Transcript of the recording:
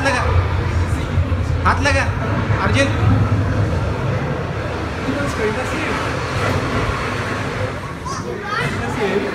हाथ लगा। हाथ लगा। अर्जुन। Thank.